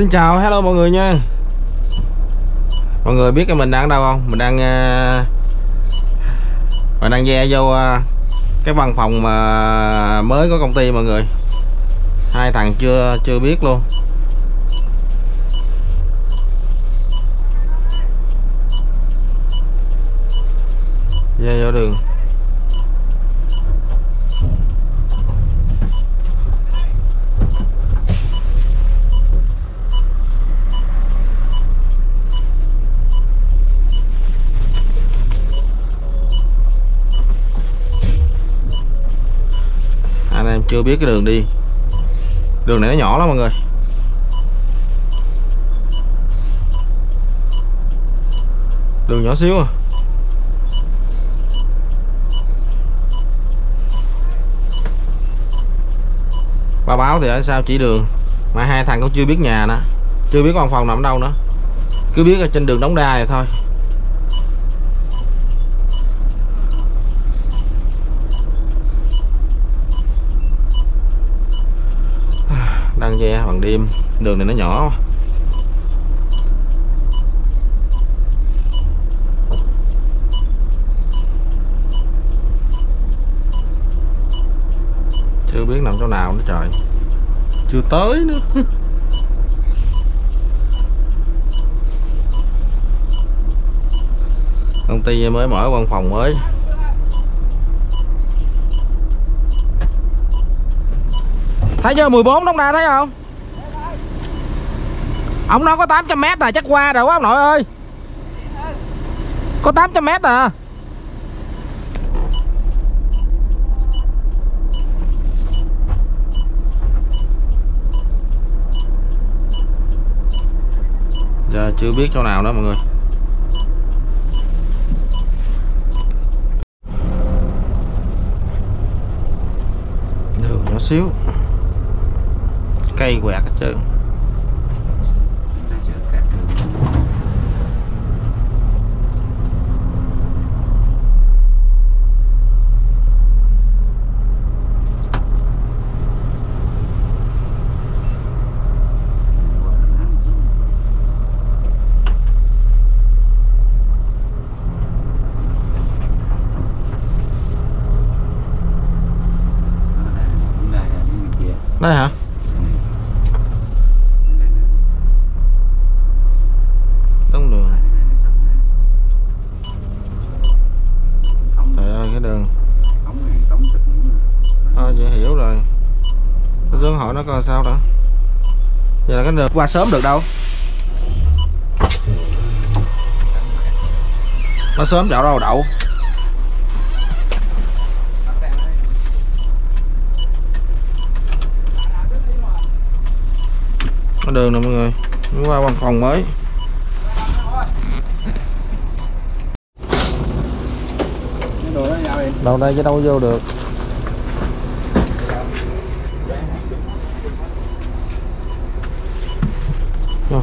Xin chào, hello mọi người nha. Mọi người biết cái mình đang ở đâu không? Mình đang uh, Mình đang ve vô uh, Cái văn phòng mà mới có công ty mọi người. Hai thằng chưa chưa biết luôn. Ve vô đường. Chưa biết cái đường đi. Đường này nó nhỏ lắm mọi người. Đường nhỏ xíu à. Ba báo thì ở sao chỉ đường. Mà hai thằng cũng chưa biết nhà nữa chưa biết con phòng nằm đâu nữa. Cứ biết ở trên đường đóng đa này thôi. Ghe bằng đêm. Đường này nó nhỏ chưa biết nằm chỗ nào nữa trời. Chưa tới nữa. Công ty mới mở văn phòng mới. Thấy chưa? 14 đống đa thấy không? Ông nó có 800 mét à? Chắc qua rồi quá ông nội ơi. Có 800 mét à? Giờ chưa biết chỗ nào đó mọi người. Đường nhỏ xíu cây quẹt hết trơn đây hả đúng đường trời ơi cái đường à, vậy hiểu rồi tôi xuống hỏi nó coi sao đó vậy là qua sớm được đâu. Nó sớm chạo đâu đậu? Có đường nè mọi người Mới qua văn phòng mới. Đâu đây chứ, đâu vô được.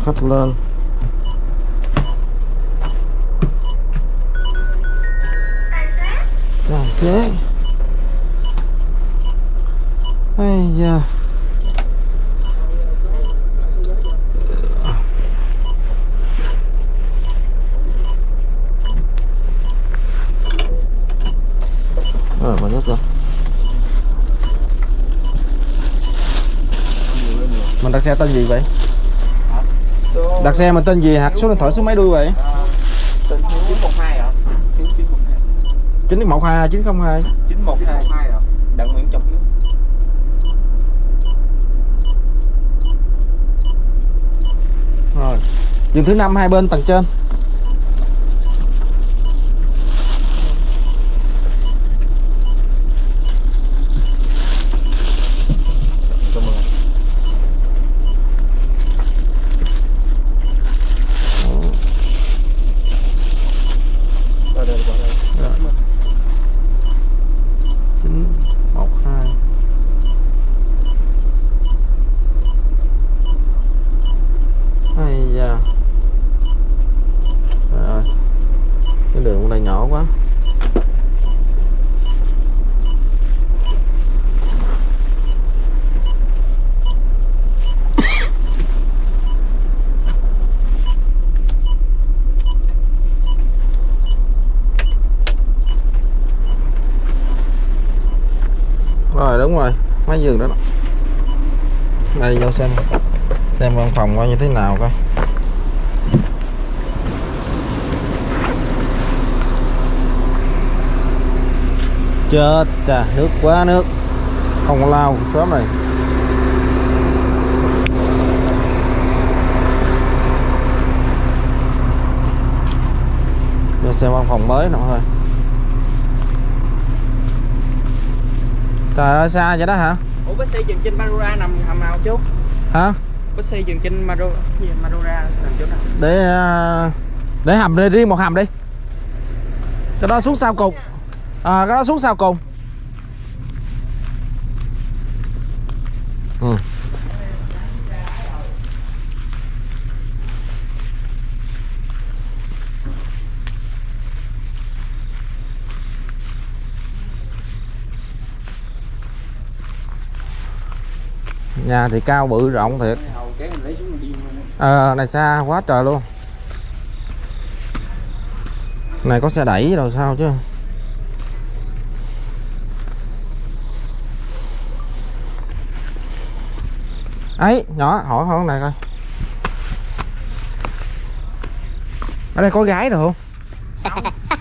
Khách lên. Tài xế. Ây da. Ờ, mà nhất rồi Mình đặt xe tên gì vậy? Đặt xe mình tên gì hạt số điện thoại, số mấy đuôi vậy? Tên 912 ạ. 912. 912 902 912 ạ. Đặng Nguyễn Trọng Hiếu. Rồi Dừng thứ năm hai bên tầng trên Cảm ơn. Qua đây, qua đây. Dạ. 912 Hay da mấy giường đó, đó. đây vô xem xem văn phòng coi như thế nào coi chết chà nước quá nước. Không lao sớm này. Vô xem văn phòng mới nữa thôi trời ơi xa vậy đó hả? Ủa bác sĩ dừng trên Marura nằm hầm nào chú hả? Bác sĩ dừng trên Marura gì Marura nằm chỗ nào? Để à, để hầm đi riêng một hầm đi. Cái đó xuống sau cùng à, cái đó xuống sau cùng? Ừ. nhà thì cao bự rộng thiệt. Ờ à, này xa quá trời luôn. Này có xe đẩy đâu sao chứ? Ấy nhỏ hỏi hỏi con này coi. Ở đây có gái được không?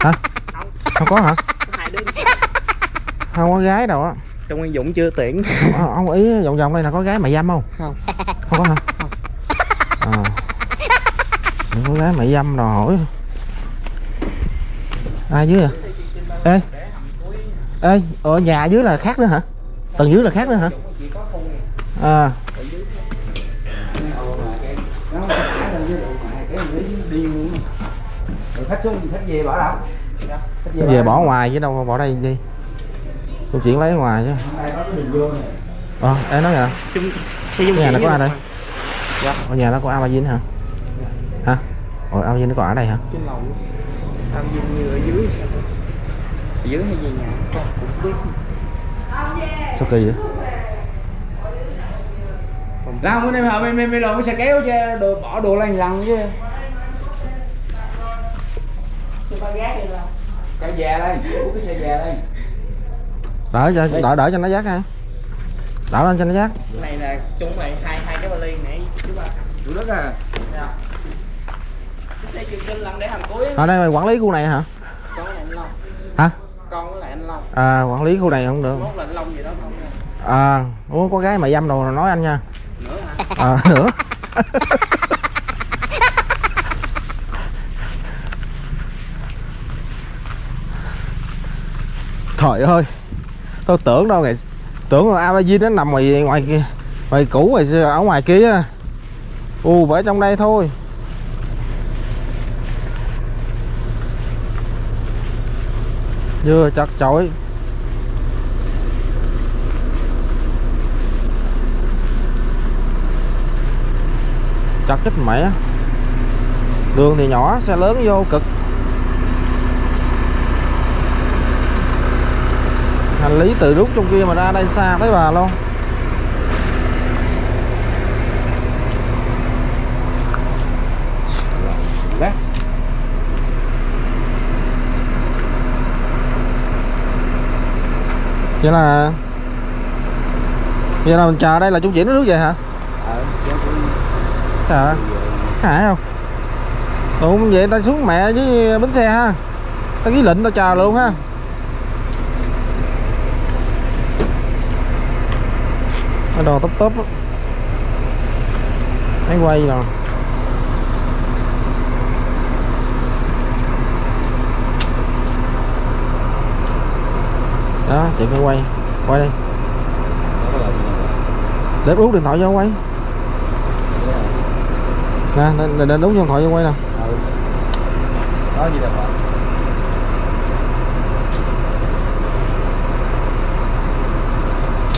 Hả? Không có hả? Không có gái đâu á. Trong Nguyên Dũng chưa tuyển. Ờ, ông ý vòng vòng đây là có gái mại dâm không? Không. Không có hả? À. Không có gái mại dâm rồi hỏi. Ai dưới à? Ê. Ê ở nhà dưới là khác nữa hả? Tầng dưới là khác nữa hả? Không à khách xuống thì khách về bảo đâu? Khách về bỏ ngoài chứ đâu bỏ đây gì? Tôi chuyển lấy ngoài chứ. Đây có cái đường vô này. Ờ em nói nè. Chung nhà nó có ai đây? Dạ. ở nhà nó có Amazon hả? Hả? Ôi Amazon nó có ở đây hả? Trên lầu. Làm gì như ở dưới sao? Ở dưới hay về nhà? Con cũng biết. Sao kỳ vậy? Lao bữa nay mà bên bên đồ cái xe kéo chứ đồ bỏ đồ lên lần chứ xe về đây Ủa cái xe về đây. Đỡ cho đỡ đỡ cho nó giác ha. Đỡ lên cho nó giác cái này là chúng này hai hai cái vali nãy chú ba. Chủ đất à? Dạ. Cái ở đây mày quản lý khu này hả? Con với lại anh Long. Hả? Con với lại anh Long. À quản lý khu này không được. Mốt là anh Long gì đó không à ủa có gái mại dâm đâu nói anh nha. Nữa hả? À, nữa trời ơi. Tôi tưởng đâu ngày, tưởng là Abazin nó nằm ngoài ngoài kia, ngoài cũ, ngoài ở ngoài kia u phải trong đây thôi. Vừa chặt chội. Chặt chết mẹ đường thì nhỏ, xe lớn vô cực. Hành lý từ rút trong kia mà ra đây xa tới bà luôn. Lát. Vậy là vậy là mình chờ đây là trung chuyển nó rước về hả? Ờ cháu cũng trời hại không? Ủa vậy ta xuống mẹ với bến xe ha. Ta ký lệnh tao chờ luôn ha Cái đồ tấp tấp Máy quay rồi. Đó chị phải quay. Quay đi Để út điện thoại vô quay. Nè để, để đúng điện thoại vô quay nè. Có gì đâu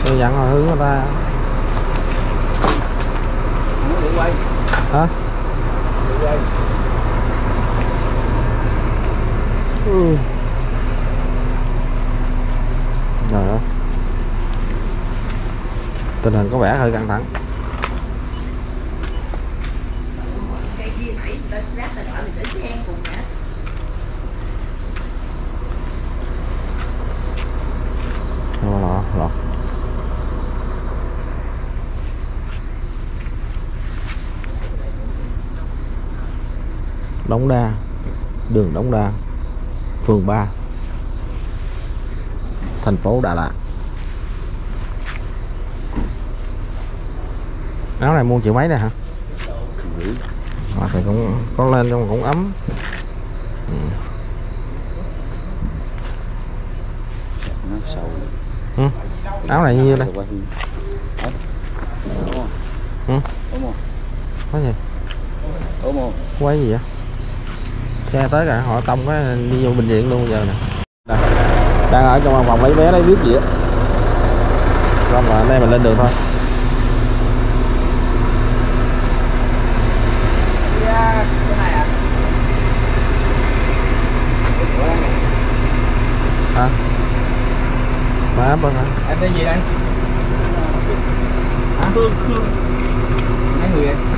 Tôi dặn hồi hướng người ta muốn để quay Hả? Ừ. Tình hình có vẻ hơi căng thẳng cái kia nãy tên rác tên gọi mình tới chen cùng nhá Đâu lọ lọ Đống Đa đường Đống Đa phường 3 thành phố Đà Lạt áo này mua triệu mấy này hả à, thì cũng có lên trong cũng ấm ừ. Ừ. áo này như nhiêu đây? Ừ. Có gì quay gì vậy xe tới rồi họ tông cái đi vô bệnh viện luôn giờ nè đang ở trong phòng lấy vé lấy biết gì á xong rồi anh em mình lên đường thôi à? hả mà áp hả Em tên gì đây? hả? Phương, Phương Mấy người vậy?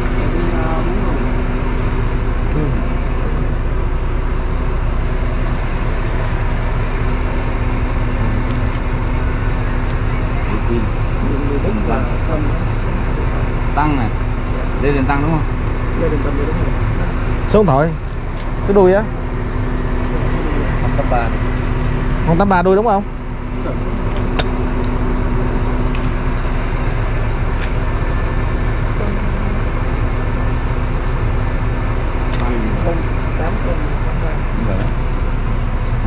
Tăng. Này. Lê Đình Tăng đúng không? số điện thoại số đuôi á. Không cấp 3 không tám ba đuôi đúng không?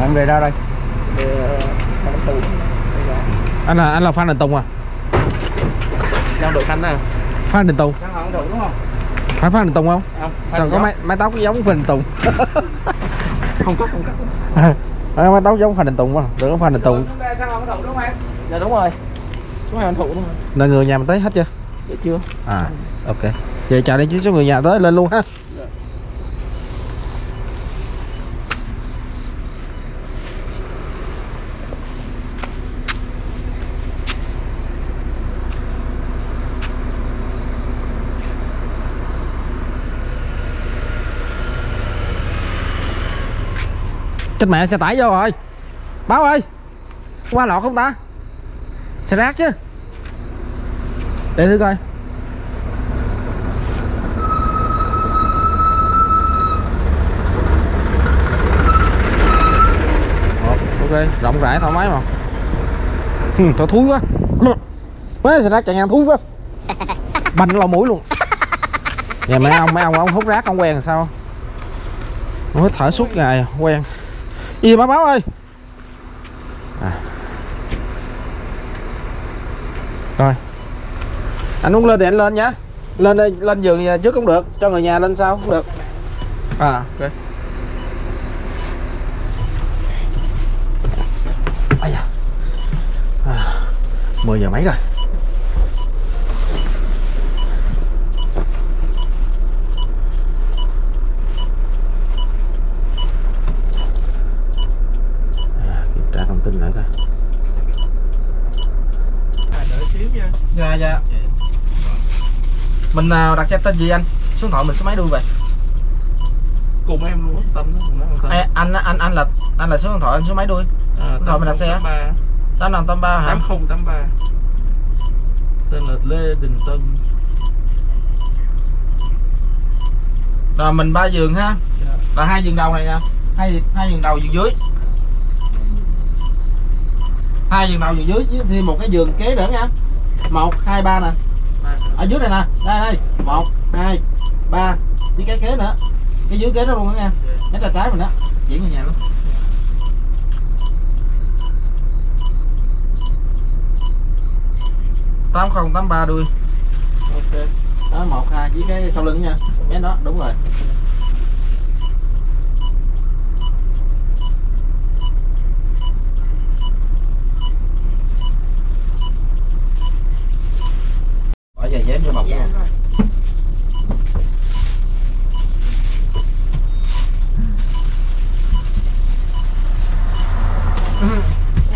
Em về đâu đây? anh là anh là phan đình tùng à Sao đội khánh à? phan đình tùng. Không đủ đúng không? phải phan đình tùng không? Không sao có mái mái tóc giống phan đình tùng. Không có, không có. À, mái tóc giống phan đình tùng quá đừng có phan đình tùng. Sao không đủ đúng không em? Dạ đúng rồi. Rồi anh Thụ đúng rồi là người nhà mình tới hết chưa? Dạ chưa. À ok. Vậy chờ đi chứ số người nhà tới lên luôn ha Chết mẹ xe tải vô rồi. Báo ơi. Qua lọt không ta? Xe rác chứ. Để thử coi. Ok rộng rãi thoải mái mà. Ừ, Thôi thúi quá. Mấy xe rác chạy ngang thúi quá. Bành lò mũi luôn. Nhà mấy ông mấy ông ông hút rác không quen sao? Mới thở suốt ngày quen. Y báo báo ơi? À. rồi. Anh muốn lên thì anh lên nhá. Lên đây lên giường trước cũng được cho người nhà lên sau cũng được. À ok. Ây da. à, 10 giờ mấy rồi à, kiểm tra thông tin lại coi Đợi xíu nha dạ dạ mình à, đặt xe tên gì anh? Số điện thoại mình số mấy đuôi vậy Cùng em luôn Tâm Ê, anh anh anh là anh là số điện thoại anh số mấy đuôi. À, Thôi mình đặt xe. tám năm tám ba hả? 8083 Tên là Lê Đình Tân. Rồi mình ba giường ha. Dạ. là hai giường đầu này nè. Hai hai giường đầu giường dưới. Hai giường đầu giường dưới với thêm một cái giường kế nữa nha. Một hai ba nè ở dưới này nè. Đây đây. Một hai ba. Chỉ cái kế nữa. Cái dưới kế đó luôn đó nha. Cái là trái mình đó chuyển về nhà luôn. tám không tám ba đuôi. Ok. Đó một hai với cái sau lưng nha. Cái đó đúng rồi bỏ giày dép cho Dạ luôn.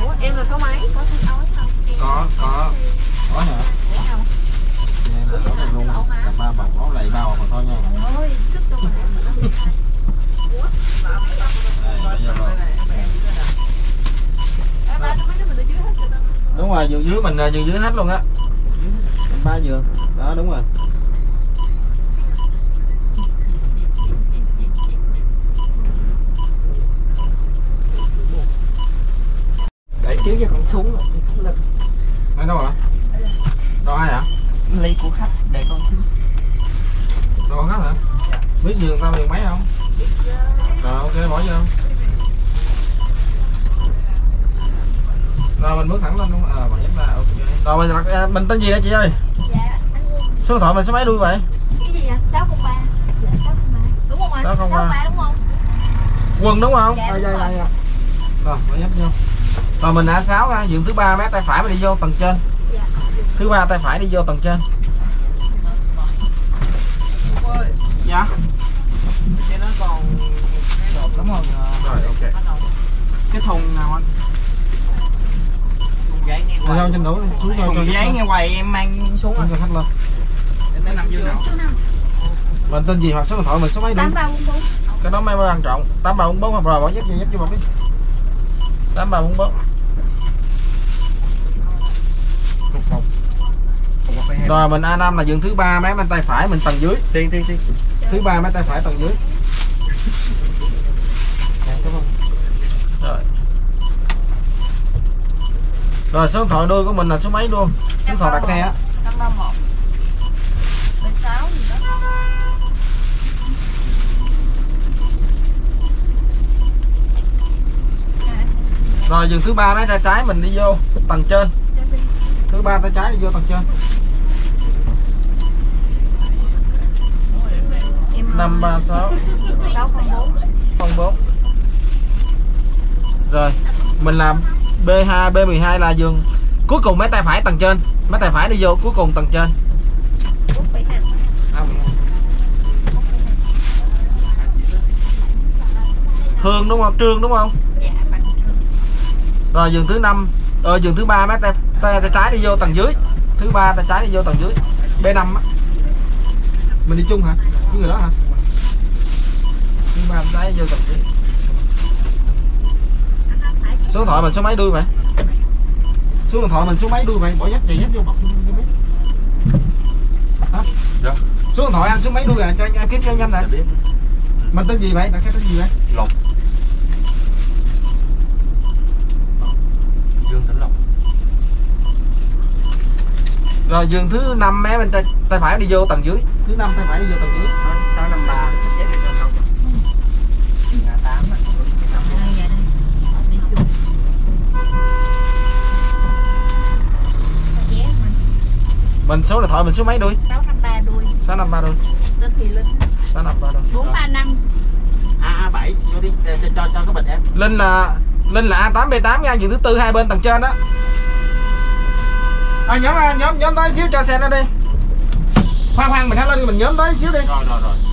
Ủa em là số mấy? Có không? Em có có có hả Ủa không? Nè, là áo này luôn cầm ba bọc áo này ba bọc mà thôi nha sức mà. Đây, bây giờ rồi. Ê, ba mấy đứa mình ở dưới hết rồi tao. đúng rồi giường dưới mình à, giường dưới hết luôn á ba giường đó đúng rồi. Để xíu cho con xuống rồi lực ở đâu rồi đâu ai hả? Ly của khách để con xuống. Đâu khách hả? Dạ. biết giường tao giường mấy không? Rồi ok bỏ vô. Rồi mình bước thẳng lên luôn à bạn nhấp là ok. Rồi mình à, tên gì đó chị ơi? Dạ. Số điện thoại mình số mấy đuôi vậy? Cái gì vậy? 603. Dạ, 603. Đúng không anh? 603. 603 đúng không? Quân đúng không? Dạ, Rồi, đúng rồi, rồi. rồi, rồi. Rồi nhấp Rồi mình đã 6 ra, giường thứ ba mé tay phải mình đi vô tầng trên Dạ. Thứ ba tay phải đi vô tầng trên dạ cái nó còn cái đột lắm rồi Rồi ok cái thùng nào anh thùng giấy nghe Rồi quay vô trên đủ xuống cho cho giấy nghe quay em mang xuống Xuống anh cho khách lên nó nằm dưới nào. Số 5. Mình tên gì hoặc số điện thoại mình số mấy đi. 8344. Cái đó mới quan trọng. 8344 hoặc rồi bỏ dép dép cho một đi 8344 Rồi mình A5 là giường thứ ba mấy bên tay phải mình tầng dưới. Tiên tiên tiên. Thứ ba mấy tay phải tầng dưới. Rồi. Rồi số điện thoại đuôi của mình là số mấy luôn? Số điện thoại đặt xe á Rồi giường thứ ba mấy tay trái mình đi vô tầng trên Thứ ba tay trái đi vô tầng trên Em 536 604. 04 Rồi Mình làm B2, B12 là giường Cuối cùng mấy tay phải tầng trên Mấy tay phải đi vô cuối cùng tầng trên Hương đúng không? Trương đúng không? Dạ, Rồi giường thứ năm Ờ giường thứ ba mấy tay, tay, tay trái đi vô tầng dưới Thứ ba tay trái đi vô tầng dưới B5 á Mình đi chung hả? Với người đó hả? Thứ ba tay trái vô tầng dưới Số điện thoại mình số mấy đuôi vậy? Số điện thoại mình số mấy đuôi vậy? Bỏ dép giày dép vô bọc Hả? Dạ. Số điện thoại anh số mấy đuôi à? Cho anh kiếm cho nhanh nè biết Mình tên gì vậy? Đặt xe tên gì vậy? Lộc Rồi giường thứ năm mé bên tay, tay phải đi vô tầng dưới Thứ năm tay phải đi vô tầng dưới 653 sắp xếp được không nhà 8 á Đây, dạ đây. Đi chung. Vé mình. Mình số điện thoại mình số mấy đuôi? 653 đuôi. 653 đuôi Tên Thùy Linh. 653 đuôi 435. a 7 cho đi cho cho, cho cái bịch em Linh là Linh là A8 B8 nha, giường thứ tư hai bên tầng trên đó. À nhóm à, nhóm nhóm tới xíu cho xe nó đi. Khoan khoan, mình hãy lên, mình nhóm tới xíu đi. Rồi rồi rồi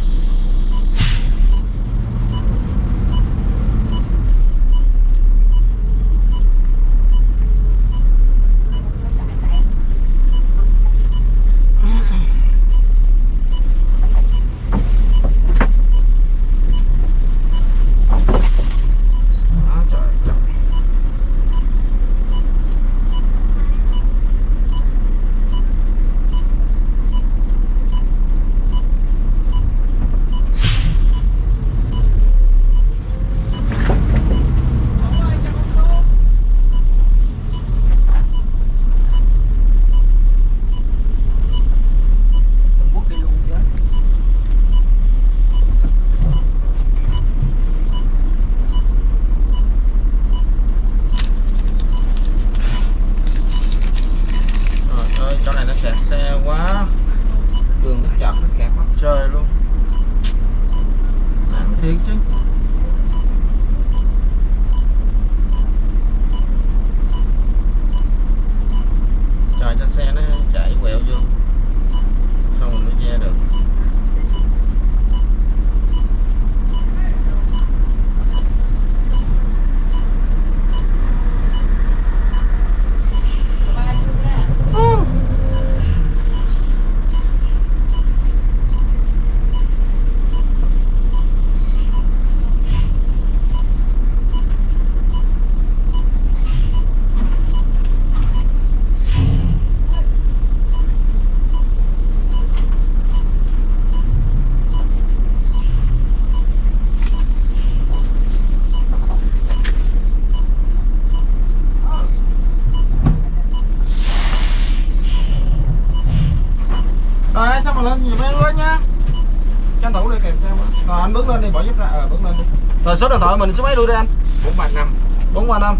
số điện thoại mình số mấy đuôi đi anh? 435 bốn qua năm.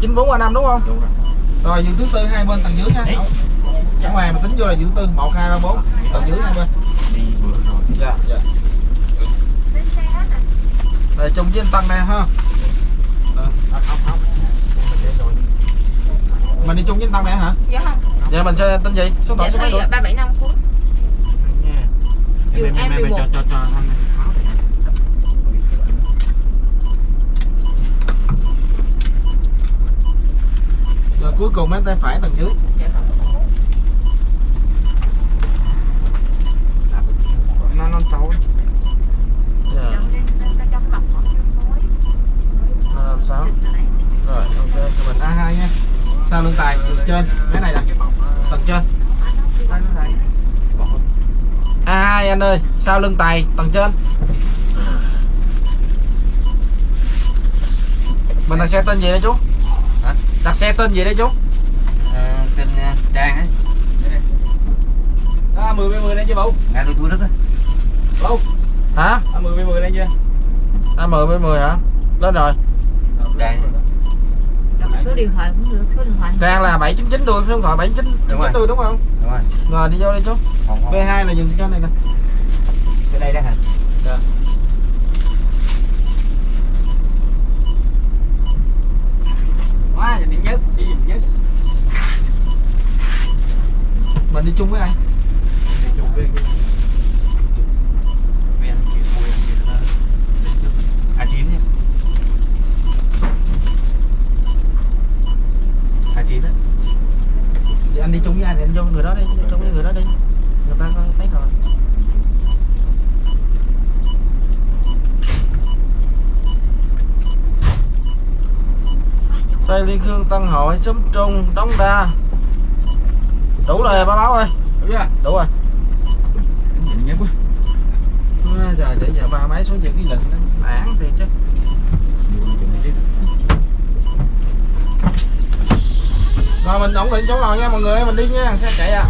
chín bốn qua năm đúng không? Đúng rồi. Rồi giường thứ tư hai bên tầng dưới nha. Chẳng ngoài mà tính vô là thứ tư một hai ba bốn. Tầng dưới hai bên. Đi bữa rồi. Dạ dạ. Rồi chung với anh Tân nè ha. À, không không mình đi chung với anh Tân nè hả? Dạ không. Dạ mình sẽ tên gì số Dạ điện số mấy đuôi? ba bảy năm cuối Giường em 11 cho cho anh này áo này rồi cuối cùng mấy tay phải tầng dưới. Nó làm sao? Rồi ok cho mình. A2 nha. Sau lưng tài trên? Cái này nè? Tầng trên. A2 anh ơi. Sau lưng tài tầng trên? Mình đặt xe tên gì đấy chú? Đặt xe tên gì đấy chú? Tên Trang ấy À, 10 10 lên chưa bố? ngay tôi thua đất á. Bố, hả? À, 10 10 lên chưa? A10 với 10 hả? Lên rồi. Trang. Số điện thoại cũng được Số điện thoại. Trang là 799 đuôi số điện thoại 799 Đúng rồi. đuôi đúng không? Đúng rồi. Rồi đi vô đi chú. Không V2 là dừng trên này nè. Cái đây đó hả? Dạ. Quá, giờ đi nhất, đi nhất. mình đi chung với ai? A9 nhé A9 đấy thì anh đi chung với ai thì anh vô người đó đi đi chung với người đó đi. Người ta coi thấy rồi Tây Liên Khương Tân Hội Xóm Trung Đống Đa đủ rồi ba báo ơi Đúng chưa? đủ rồi Nhìn nhất quá. à, trời để giờ ba máy xuống giờ cái lệnh nản thì chứ rồi mình ổn định chỗ ngồi nha mọi người mình đi nha xe chạy à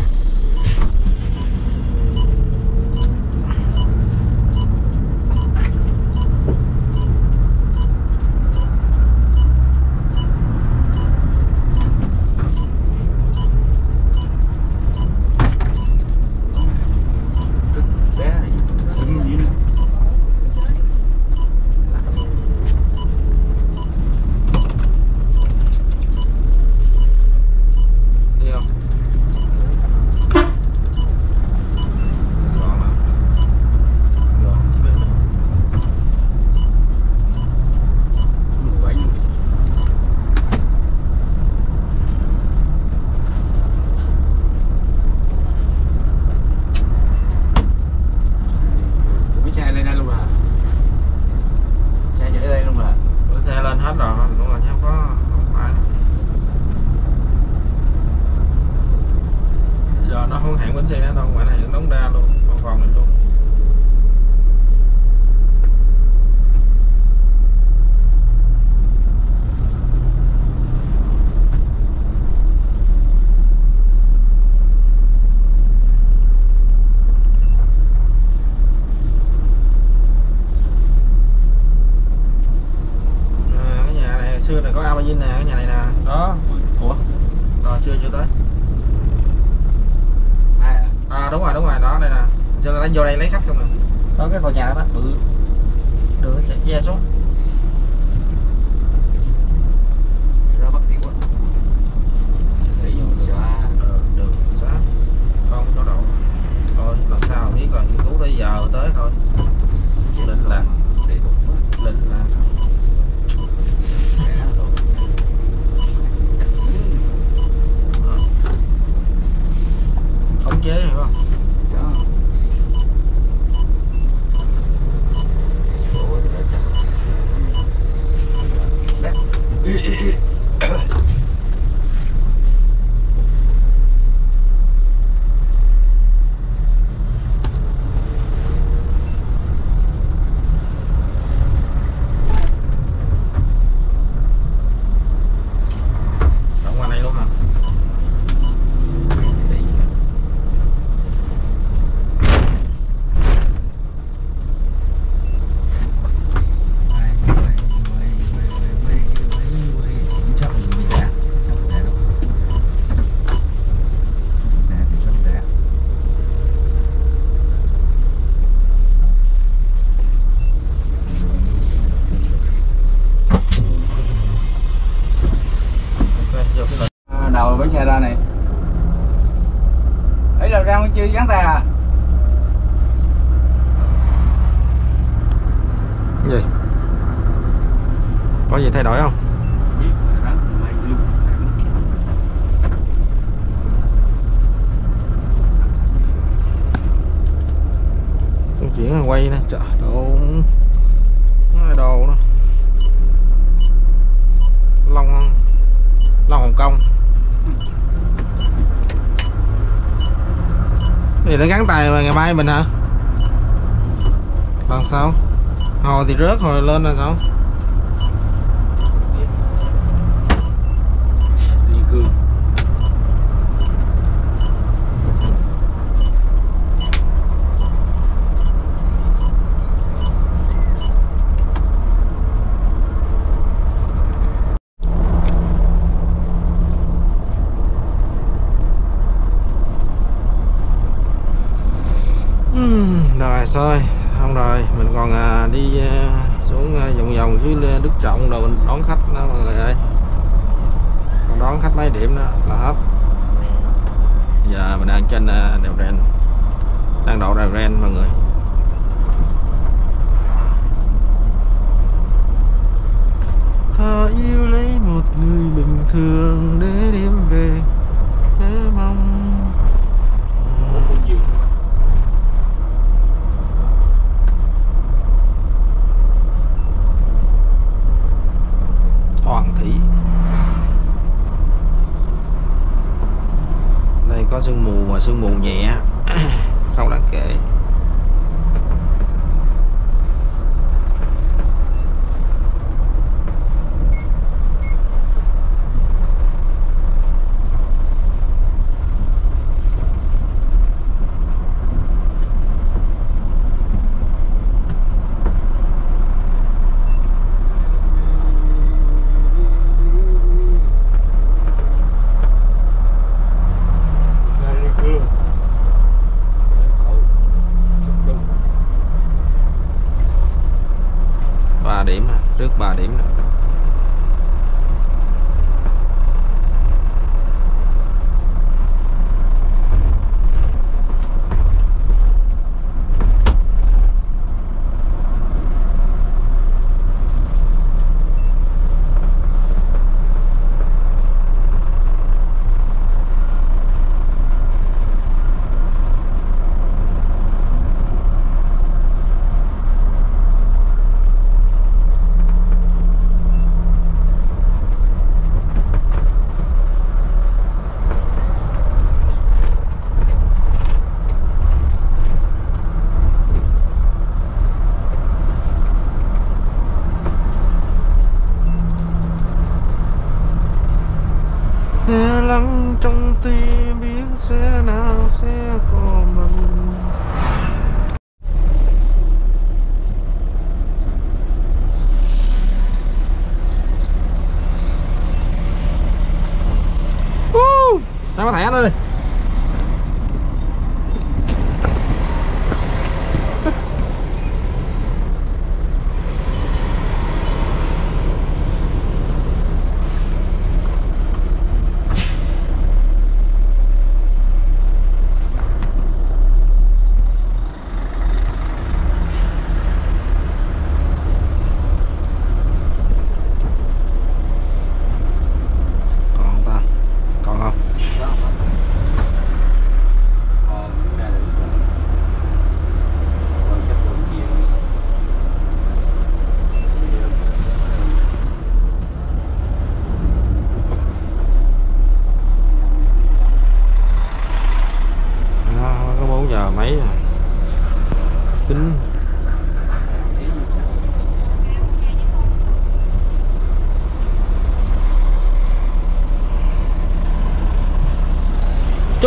chuyển là quay nè, trời đồ nó đồ nó long long hồng kông. Thì gì nó gắn tay mà ngày mai mình hả? Làm sao? Hồi thì rớt hồi lên là sao? Thôi. Không rồi mình còn à, đi à, xuống à, vòng vòng dưới Đức Trọng rồi mình đón khách đó mọi người ơi. Còn đón khách mấy điểm đó là hết. Giờ mình đang trên à, đèo ren. Đang đậu đèo ren mọi người. Thơ yêu lấy một người bình thường để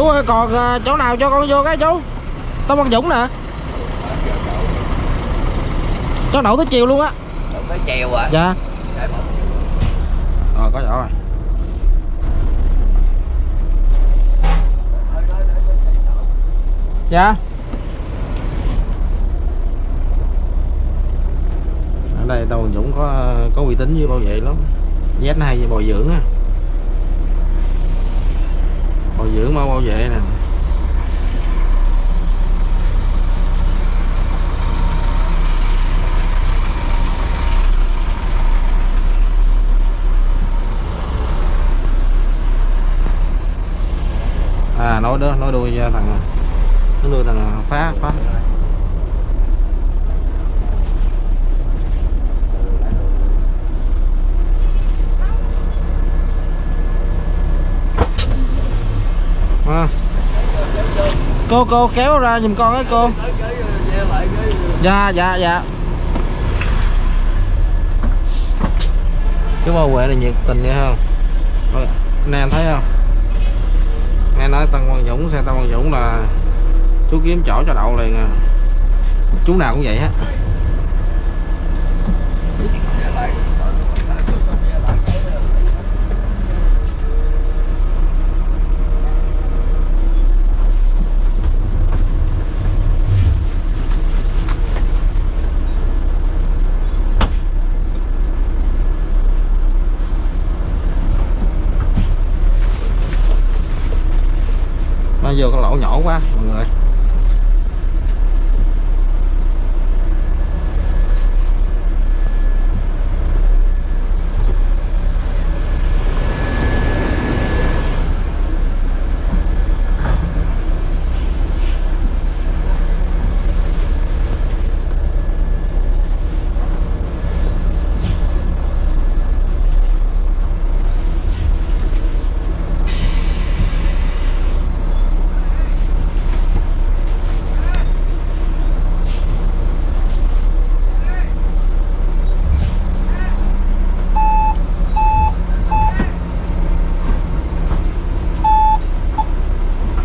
Chú còn à, chỗ nào cho con vô cái chú. Tông Văn Dũng nè. Cháu đậu tới chiều luôn á. Đừng có chèo à Dạ. Rồi có chỗ rồi. Dạ. Ở đây Văn Dũng có có uy tín với bảo vệ lắm. Z2 với bồi dưỡng á còn dưỡng mẫu bảo vệ nè. À nói đó, nói đuôi thằng nói đuôi thằng phá phá cô cô kéo ra giùm con ấy cô. Dạ dạ dạ. Chú bà Huệ là nhiệt tình vậy không? Nè thấy không? Nghe nói Tân Quang Dũng xe Tân Quang Dũng là chú kiếm chỗ cho đậu liền à. Chú nào cũng vậy hết vô cái lỗ nhỏ quá mọi người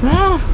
À.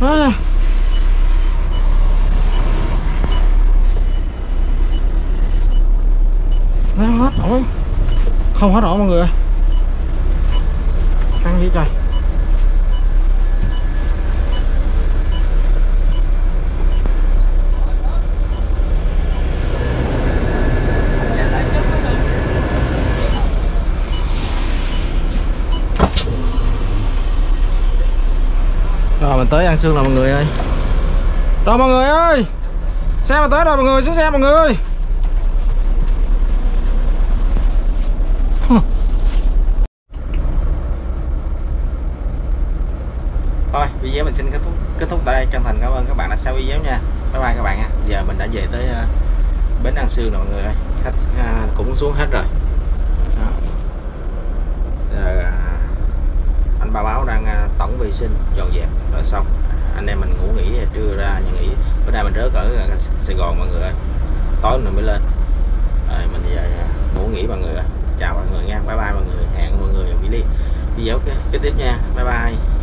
À. Nó hết nổi Không hết nổi mọi người ơi Căng dữ trời Rồi, mình tới ăn xương rồi, mọi người ơi. Rồi, mọi người ơi. Xe mà tới rồi, mọi người xuống xe, mọi người ơi Hừ. Thôi video mình xin kết thúc kết thúc tại đây chân thành cảm ơn các bạn đã xem video nha Bye bye các bạn nha Giờ mình đã về tới ờ, sư rồi mọi người ơi Khách à, cũng xuống hết rồi. Đó. Giờ, à, anh ba báo đang à, tổng vệ sinh dọn dẹp rồi xong. Anh em mình ngủ nghỉ trưa ra nhà nghỉ. Bữa nay mình rớt ở à, Sài Gòn mọi người ơi. Tối mình mới lên. Rồi mình giờ à, ngủ nghỉ mọi người ơi. Chào mọi người nha. Bye bye mọi người. Hẹn mọi người video video kế, kế tiếp nha. Bye bye.